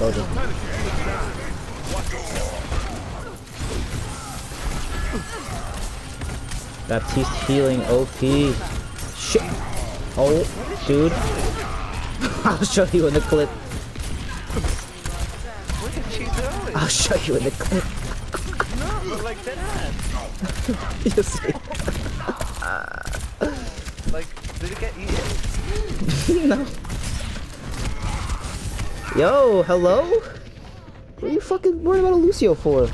Told you. Baptiste healing OP. Shit. Oh, dude. I'll show you in the clip. What is she doing? I'll show you in the clip. No, like that. You'll see. Like, did it get eaten? no. Yo, hello? What are you fucking worried about a Lucio for?